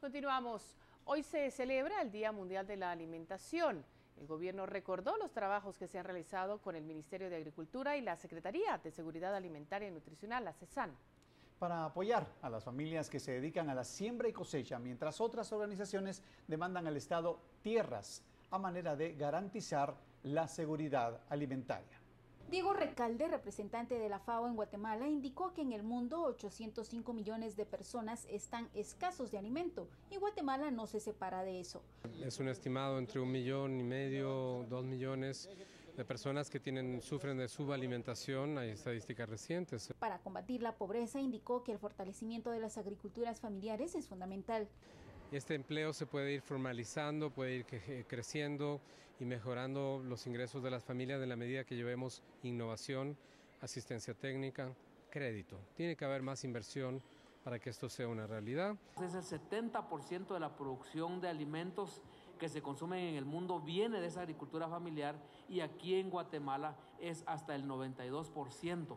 Continuamos. Hoy se celebra el Día Mundial de la Alimentación. El gobierno recordó los trabajos que se han realizado con el Ministerio de Agricultura y la Secretaría de Seguridad Alimentaria y Nutricional, la CESAN. Para apoyar a las familias que se dedican a la siembra y cosecha, mientras otras organizaciones demandan al Estado tierras a manera de garantizar la seguridad alimentaria. Diego Recalde, representante de la FAO en Guatemala, indicó que en el mundo 805 millones de personas están escasos de alimento y Guatemala no se separa de eso. Es un estimado entre un millón y medio, dos millones de personas que tienen, sufren de subalimentación, hay estadísticas recientes. Para combatir la pobreza, indicó que el fortalecimiento de las agriculturas familiares es fundamental. Este empleo se puede ir formalizando, puede ir creciendo y mejorando los ingresos de las familias en la medida que llevemos innovación, asistencia técnica, crédito. Tiene que haber más inversión para que esto sea una realidad. Es el 70% de la producción de alimentos que se consumen en el mundo viene de esa agricultura familiar y aquí en Guatemala es hasta el 92%.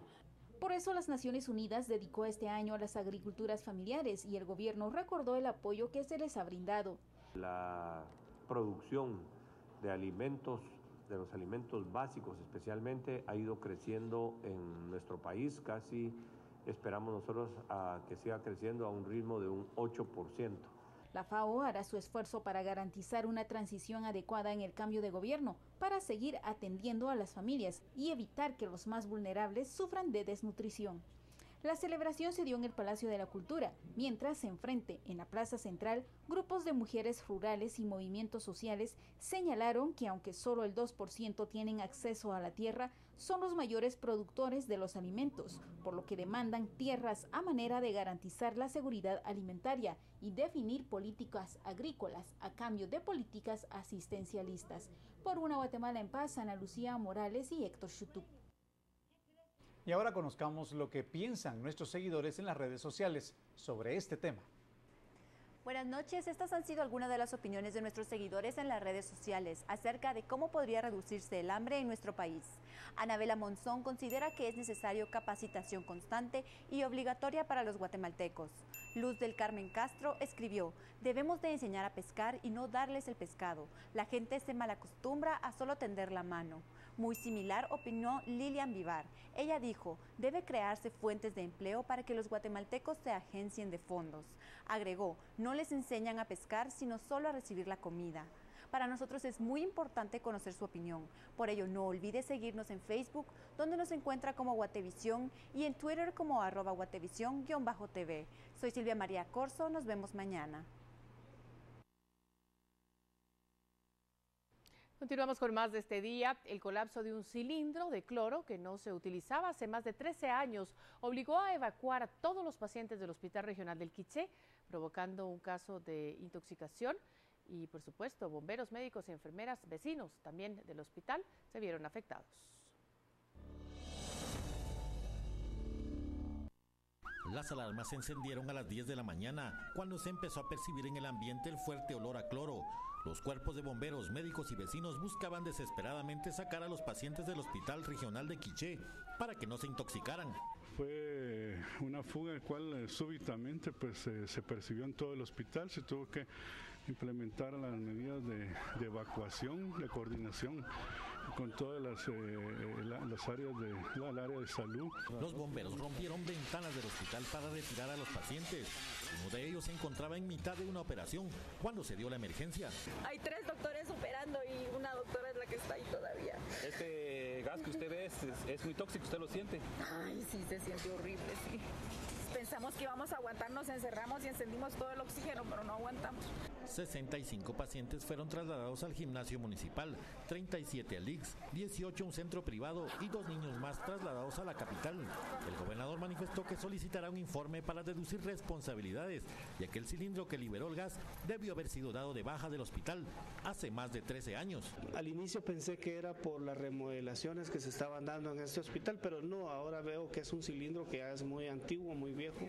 Por eso las Naciones Unidas dedicó este año a las agriculturas familiares y el gobierno recordó el apoyo que se les ha brindado. La producción de alimentos, de los alimentos básicos especialmente, ha ido creciendo en nuestro país, casi esperamos nosotros a que siga creciendo a un ritmo de un 8%. La FAO hará su esfuerzo para garantizar una transición adecuada en el cambio de gobierno, para seguir atendiendo a las familias y evitar que los más vulnerables sufran de desnutrición. La celebración se dio en el Palacio de la Cultura, mientras enfrente, en la Plaza Central, grupos de mujeres rurales y movimientos sociales señalaron que aunque solo el 2% tienen acceso a la tierra, son los mayores productores de los alimentos, por lo que demandan tierras a manera de garantizar la seguridad alimentaria y definir políticas agrícolas a cambio de políticas asistencialistas. Por una Guatemala en paz, Ana Lucía Morales y Héctor Chutuc. Y ahora conozcamos lo que piensan nuestros seguidores en las redes sociales sobre este tema. Buenas noches, estas han sido algunas de las opiniones de nuestros seguidores en las redes sociales acerca de cómo podría reducirse el hambre en nuestro país. Anabela Monzón considera que es necesario capacitación constante y obligatoria para los guatemaltecos. Luz del Carmen Castro escribió, debemos de enseñar a pescar y no darles el pescado. La gente se malacostumbra a solo tender la mano. Muy similar opinó Lilian Vivar. Ella dijo, debe crearse fuentes de empleo para que los guatemaltecos se agencien de fondos. Agregó, no les enseñan a pescar, sino solo a recibir la comida. Para nosotros es muy importante conocer su opinión. Por ello, no olvide seguirnos en Facebook, donde nos encuentra como Guatevisión, y en Twitter como arroba guatevisión-tv. Soy Silvia María Corso, nos vemos mañana. Continuamos con más de este día. El colapso de un cilindro de cloro que no se utilizaba hace más de 13 años obligó a evacuar a todos los pacientes del Hospital Regional del Quiché, provocando un caso de intoxicación y, por supuesto, bomberos, médicos y enfermeras, vecinos también del hospital se vieron afectados. Las alarmas se encendieron a las 10 de la mañana cuando se empezó a percibir en el ambiente el fuerte olor a cloro. Los cuerpos de bomberos, médicos y vecinos buscaban desesperadamente sacar a los pacientes del Hospital Regional de Quiché para que no se intoxicaran. Fue una fuga el cual eh, súbitamente pues, eh, se percibió en todo el hospital, se tuvo que implementar las medidas de, evacuación, de coordinación con todas las, eh, las áreas de la, área de salud. Los bomberos rompieron ventanas del hospital para retirar a los pacientes. Uno de ellos se encontraba en mitad de una operación cuando se dio la emergencia. Hay tres doctores operando y una doctora es la que está ahí todavía. Este gas que usted ve es, es muy tóxico, ¿usted lo siente? Ay, sí, se siente horrible, sí pensamos que íbamos a aguantar, nos encerramos y encendimos todo el oxígeno, pero no aguantamos. 65 pacientes fueron trasladados al gimnasio municipal, 37 al IX, 18 a un centro privado y dos niños más trasladados a la capital. El gobernador manifestó que solicitará un informe para deducir responsabilidades, ya que el cilindro que liberó el gas debió haber sido dado de baja del hospital hace más de 13 años. Al inicio pensé que era por las remodelaciones que se estaban dando en este hospital, pero no, ahora veo que es un cilindro que ya es muy antiguo, muy viejo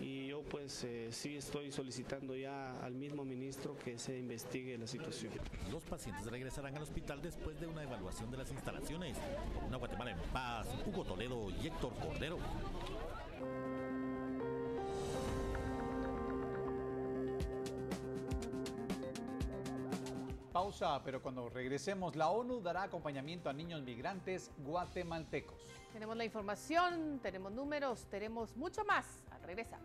y yo pues eh, sí estoy solicitando ya al mismo ministro que se investigue la situación. Los pacientes regresarán al hospital después de una evaluación de las instalaciones. Una Guatemala en paz, Hugo Toledo y Héctor Cordero. Pausa, pero cuando regresemos, la ONU dará acompañamiento a niños migrantes guatemaltecos. Tenemos la información, tenemos números, tenemos mucho más al regresar.